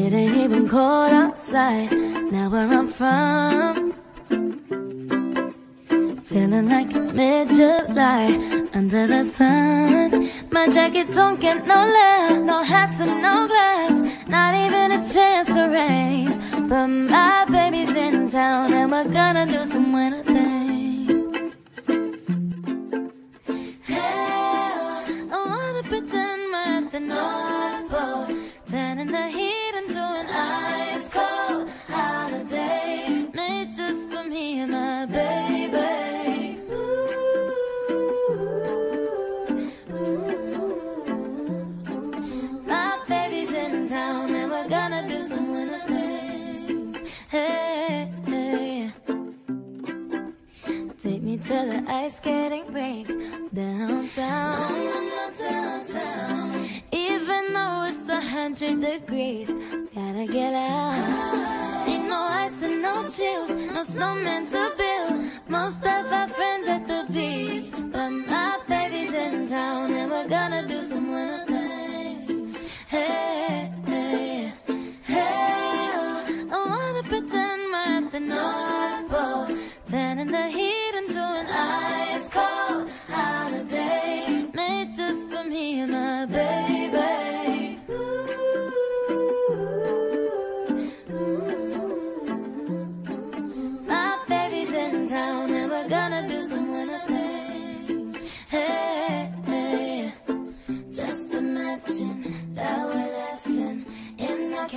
It ain't even cold outside, now where I'm from. Feeling like it's mid-July, under the sun. My jacket don't get no love, no hats and no gloves, not even a chance to rain. But my baby's in town and we're gonna do some winter baby's in town and we're gonna do some winter things. Hey, hey. Take me to the ice skating rink downtown. downtown. Even though it's a hundred degrees, gotta get out. Ain't no ice and no chills, no snowman to build. Most of our friends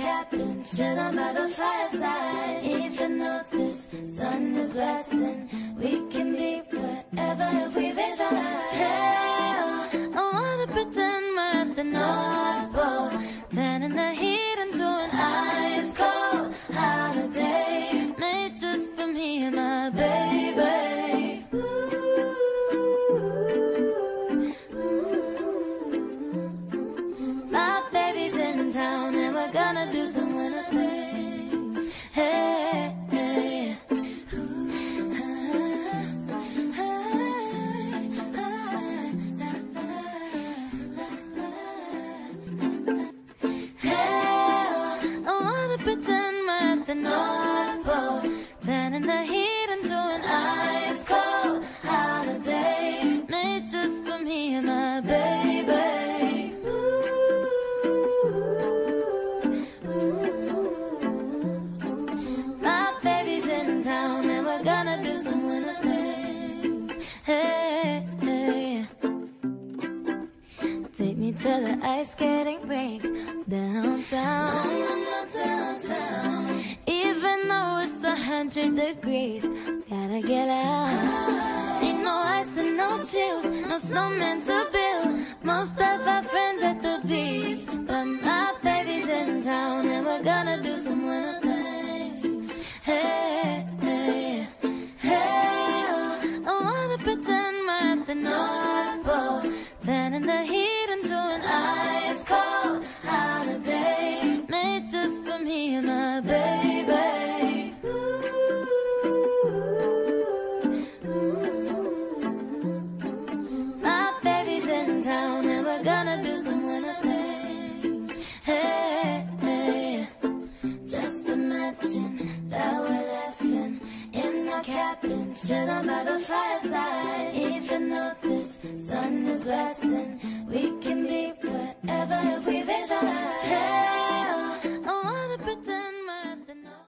in our chilling by the fireside. Even though this sun is blasting, we can be whatever if we pretend the Pole, the heat into an ice cold holiday, made just for me and my baby. My baby's in town and we're gonna do some winter things. Hey, hey. Take me to the ice skating rink downtown. Even though it's a hundred degrees, gotta get out. Ain't no ice and no chills, no snowman to build. Most of our friends at the beach, but my baby's in town and we're gonna do some winter things. Hey, hey, hey. Oh. I wanna pretend we're at the North Pole, turning the heat Chill by the fireside, even though this sun is blasting.